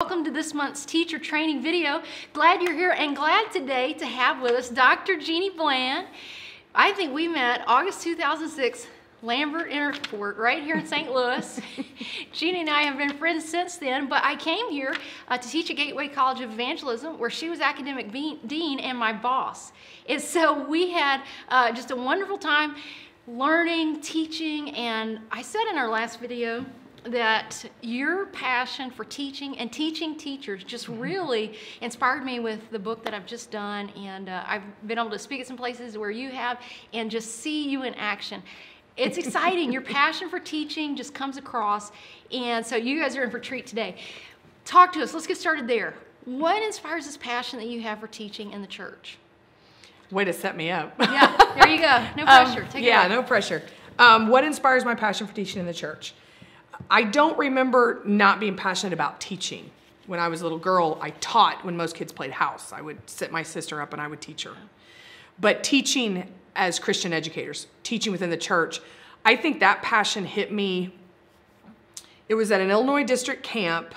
Welcome to this month's teacher training video. Glad you're here and glad today to have with us Dr. Jeannie Bland. I think we met August 2006, Lambert Airport, right here in St. Louis. Jeannie and I have been friends since then, but I came here uh, to teach at Gateway College of Evangelism, where she was academic dean and my boss. And so we had uh, just a wonderful time learning, teaching, and I said in our last video that your passion for teaching and teaching teachers just mm-hmm. really inspired me with the book that I've just done. And uh, I've been able to speak at some places where you have and just see you in action. It's exciting. your passion for teaching just comes across. And so you guys are in for a treat today. Talk to us. Let's get started there. What inspires this passion that you have for teaching in the church? Way to set me up. yeah, there you go. No um, pressure. Um, yeah, no pressure. Um, what inspires my passion for teaching in the church? I don't remember not being passionate about teaching. When I was a little girl, I taught when most kids played house. I would sit my sister up and I would teach her. But teaching as Christian educators, teaching within the church, I think that passion hit me. It was at an Illinois district camp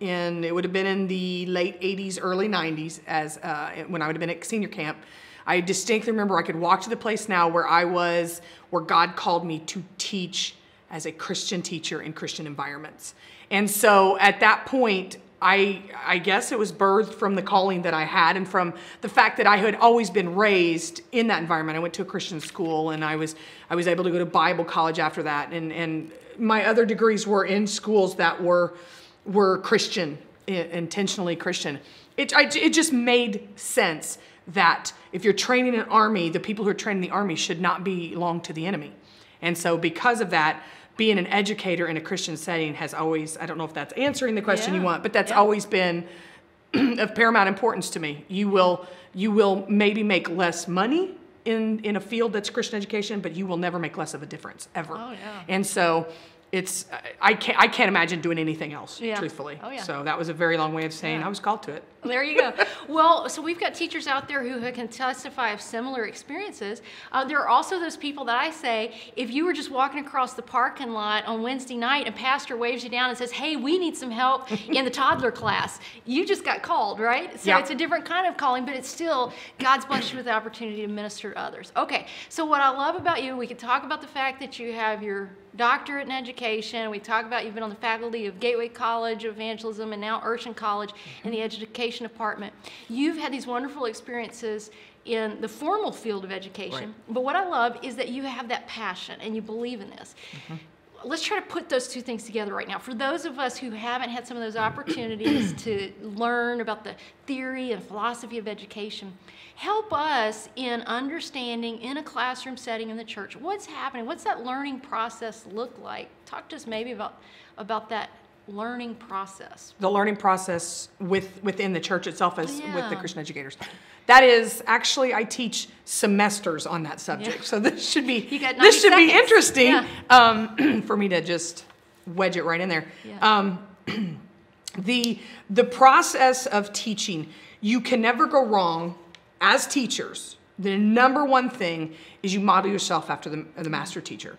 in, it would have been in the late 80s, early 90s, as uh, when I would have been at senior camp. I distinctly remember I could walk to the place now where I was, where God called me to teach as a Christian teacher in Christian environments. And so at that point, I, I guess it was birthed from the calling that I had and from the fact that I had always been raised in that environment. I went to a Christian school and I was, I was able to go to Bible college after that. And, and my other degrees were in schools that were, were Christian, intentionally Christian. It, I, it just made sense that if you're training an army, the people who are training the army should not belong to the enemy. And so because of that, being an educator in a Christian setting has always, I don't know if that's answering the question yeah. you want, but that's yeah. always been of paramount importance to me. You will, you will maybe make less money in, in a field that's Christian education, but you will never make less of a difference ever. Oh, yeah. And so it's I can't I can't imagine doing anything else, yeah. truthfully. Oh, yeah. So that was a very long way of saying yeah. I was called to it. There you go. well, so we've got teachers out there who can testify of similar experiences. Uh, there are also those people that I say, if you were just walking across the parking lot on Wednesday night and pastor waves you down and says, "Hey, we need some help in the toddler class," you just got called, right? So yeah. it's a different kind of calling, but it's still God's blessed you with the opportunity to minister to others. Okay. So what I love about you, we could talk about the fact that you have your doctorate in education. We talk about you've been on the faculty of Gateway College of Evangelism and now Urshan College in the education department. You've had these wonderful experiences in the formal field of education. Right. But what I love is that you have that passion and you believe in this. Mm-hmm. Let's try to put those two things together right now. For those of us who haven't had some of those opportunities to learn about the theory and philosophy of education, help us in understanding in a classroom setting in the church what's happening what's that learning process look like talk to us maybe about about that learning process the learning process with within the church itself as yeah. with the christian educators that is actually i teach semesters on that subject yeah. so this should be this should seconds. be interesting yeah. um, for me to just wedge it right in there um, the the process of teaching you can never go wrong as teachers, the number one thing is you model yourself after the, the master teacher.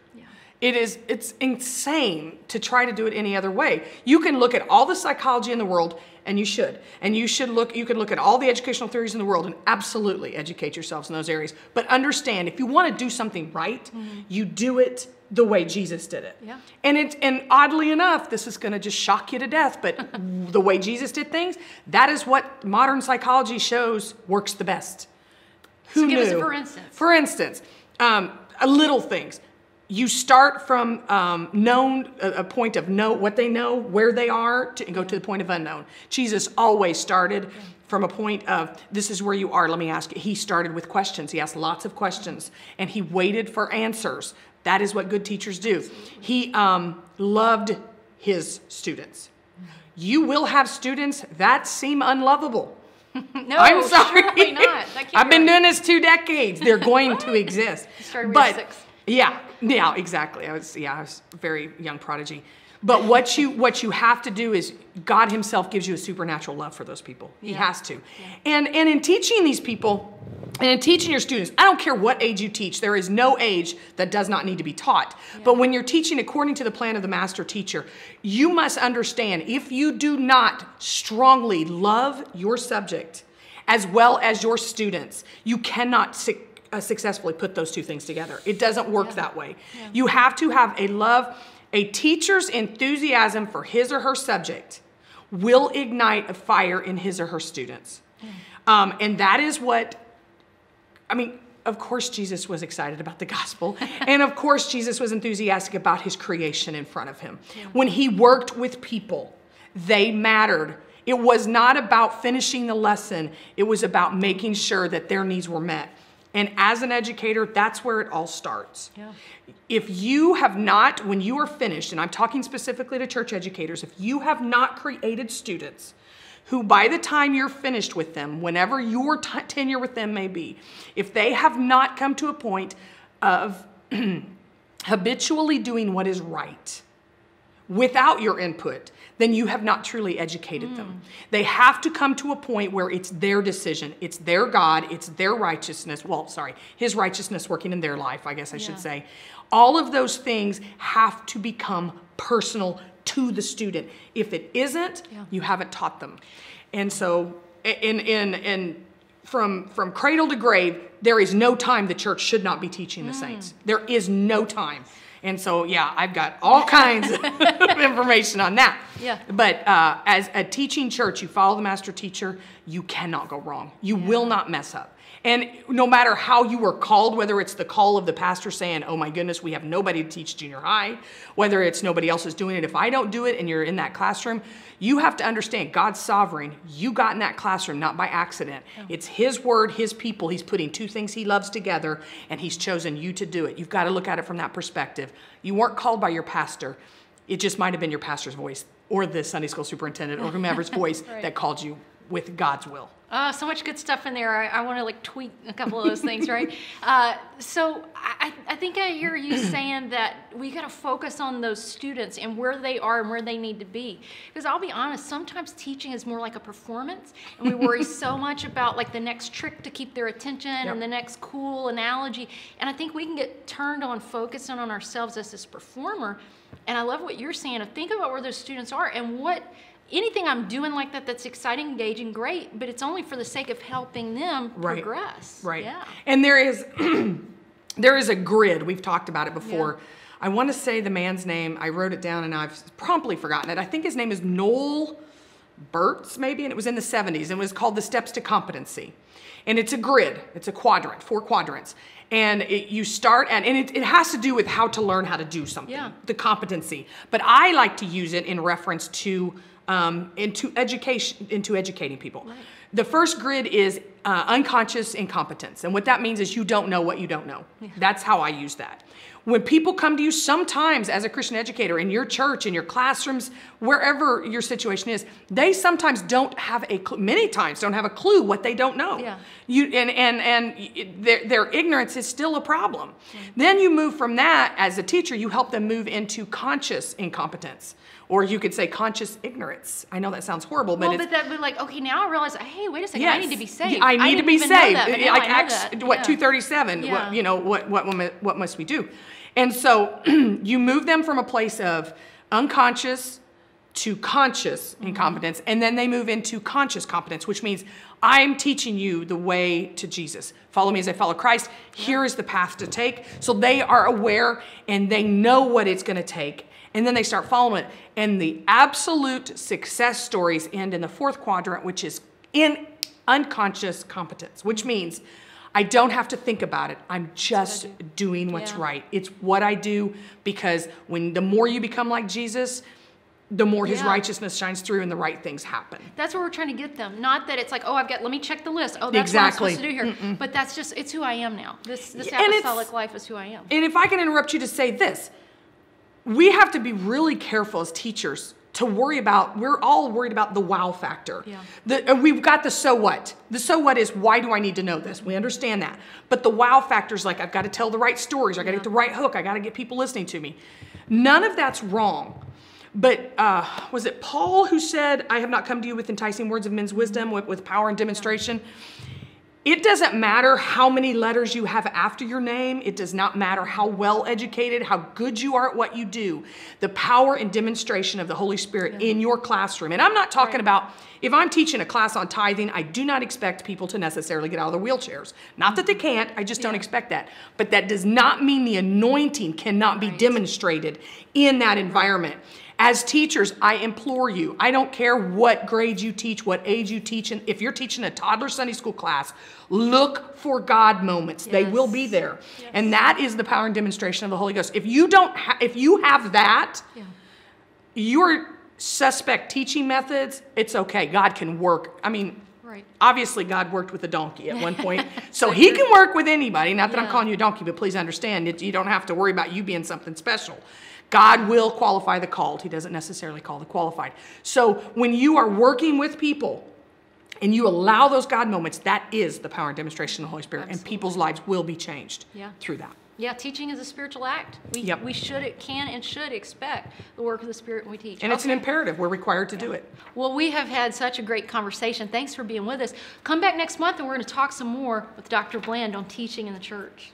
It is it's insane to try to do it any other way. You can look at all the psychology in the world and you should. And you should look you can look at all the educational theories in the world and absolutely educate yourselves in those areas. But understand if you want to do something right, mm-hmm. you do it the way Jesus did it. Yeah. And it and oddly enough, this is going to just shock you to death, but the way Jesus did things, that is what modern psychology shows works the best. Who so give knew? us for instance. For instance, um, little things. You start from um, known, a, point of know what they know, where they are, to, and go to the point of unknown. Jesus always started from a point of this is where you are. Let me ask you. He started with questions. He asked lots of questions, and he waited for answers. That is what good teachers do. He um, loved his students. You will have students that seem unlovable. no, I'm sorry. not. I've been doing this two decades. They're going to exist. but six. yeah, yeah, exactly. I was yeah, I was a very young prodigy. But what you what you have to do is God Himself gives you a supernatural love for those people. He has to. Yeah. And and in teaching these people, And in teaching your students, I don't care what age you teach, there is no age that does not need to be taught. But when you're teaching according to the plan of the master teacher, you must understand if you do not strongly love your subject as well as your students, you cannot uh, successfully put those two things together. It doesn't work that way. You have to have a love, a teacher's enthusiasm for his or her subject will ignite a fire in his or her students. Um, and that is what I mean, of course, Jesus was excited about the gospel. and of course, Jesus was enthusiastic about his creation in front of him. When he worked with people, they mattered. It was not about finishing the lesson, it was about making sure that their needs were met. And as an educator, that's where it all starts. Yeah. If you have not, when you are finished, and I'm talking specifically to church educators, if you have not created students who, by the time you're finished with them, whenever your t- tenure with them may be, if they have not come to a point of habitually doing what is right without your input, then you have not truly educated them. Mm. They have to come to a point where it's their decision, it's their God, it's their righteousness. Well, sorry, His righteousness working in their life, I guess I should say. All of those things have to become personal to the student. If it isn't, Yeah. you haven't taught them. And so, in in in from from cradle to grave, there is no time the church should not be teaching the mm. saints. There is no time. And so, yeah, I've got all kinds of information on that. Yeah. But uh, as a teaching church, you follow the master teacher, you cannot go wrong. You will not mess up. And no matter how you were called, whether it's the call of the pastor saying, oh my goodness, we have nobody to teach junior high, whether it's nobody else is doing it, if I don't do it and you're in that classroom, you have to understand God's sovereign. You got in that classroom not by accident. It's His word, His people. He's putting two things He loves together and He's chosen you to do it. You've got to look at it from that perspective. You weren't called by your pastor, it just might have been your pastor's voice or the Sunday school superintendent or whomever's voice Right. that called you with God's will. Uh, so much good stuff in there. I, I want to like tweak a couple of those things, right? Uh, so I, I think I hear you saying that we got to focus on those students and where they are and where they need to be. Because I'll be honest, sometimes teaching is more like a performance, and we worry so much about like the next trick to keep their attention Yep. and the next cool analogy. And I think we can get turned on focusing on ourselves as this performer. And I love what you're saying. Think about where those students are and what anything I'm doing like that that's exciting, engaging, great, but it's only for the sake of helping them Right. progress. Right. Yeah. And there is there is a grid. We've talked about it before. Yeah. I want to say the man's name. I wrote it down and I've promptly forgotten it. I think his name is Noel Burch, maybe, and it was in the 70s. And it was called The Steps to Competency. And it's a grid, it's a quadrant, four quadrants. And it, you start at, and it, it has to do with how to learn how to do something, Yeah. the competency. But I like to use it in reference to um, into education, into educating people. The first grid is uh, unconscious incompetence, and what that means is you don't know what you don't know. That's how I use that. When people come to you, sometimes as a Christian educator in your church, in your classrooms, wherever your situation is, they sometimes don't have a cl- many times don't have a clue what they don't know. Yeah. You and and and their, their ignorance is still a problem. Then you move from that as a teacher, you help them move into conscious incompetence, or you could say conscious ignorance. I know that sounds horrible, but Well, it's but that would like, okay, now I realize, hey, wait a second, I need to be Yes. saved. I need to didn't be saved. that, like I Acts, that. what Yeah. two thirty seven? Yeah. What you know? What what what must we do? And so you move them from a place of unconscious to conscious Mm-hmm. incompetence, and then they move into conscious competence, which means I'm teaching you the way to Jesus. Follow me as I follow Christ. Here is the path to take. So they are aware and they know what it's going to take. And then they start following it. And the absolute success stories end in the fourth quadrant, which is in unconscious competence, which mm-hmm. means I don't have to think about it. I'm just doing what's Yeah. right. It's what I do because when the more you become like Jesus, the more his Yeah. righteousness shines through and the right things happen. That's what we're trying to get them. Not that it's like, oh, I've got, let me check the list. Oh, that's Exactly. what I'm supposed to do here. But that's just, it's who I am now. This, this Yeah, and it's- apostolic life is who I am. And if I can interrupt you to say this, we have to be really careful as teachers to worry about, we're all worried about the wow factor. Yeah. The, and we've got the so what. The so what is why do I need to know this? We understand that. But the wow factor is like, I've got to tell the right stories, I got to get the right hook, I got to get people listening to me. None of that's wrong. But uh, was it Paul who said, I have not come to you with enticing words of men's wisdom, with, with power and demonstration? It doesn't matter how many letters you have after your name. It does not matter how well educated, how good you are at what you do. The power and demonstration of the Holy Spirit in your classroom. And I'm not talking Right. about if I'm teaching a class on tithing, I do not expect people to necessarily get out of their wheelchairs. Not that they mm-hmm. can't, I just don't expect that. But that does not mean the anointing cannot be Right. demonstrated in that environment. As teachers, I implore you, I don't care what grade you teach, what age you teach, and if you're teaching a toddler Sunday school class, look for God moments. They will be Yes. there. And that is the power and demonstration of the Holy Ghost. If you don't ha- if you have that, Yeah. your suspect teaching methods, it's okay. God can work. I mean, Right. obviously God worked with a donkey at one point. so he can work with anybody. Not that I'm calling you a donkey, but please understand it, you don't have to worry about you being something special. God will qualify the called. He doesn't necessarily call the qualified. So when you are working with people and you allow those God moments, that is the power and demonstration of the Holy Spirit. And people's lives will be changed Yeah. through that. Yeah, teaching is a spiritual act. We, Yep. we should, it can and should expect the work of the Spirit when we teach. And it's an imperative. We're required to do it. Well, we have had such a great conversation. Thanks for being with us. Come back next month and we're going to talk some more with Dr. Bland on teaching in the church.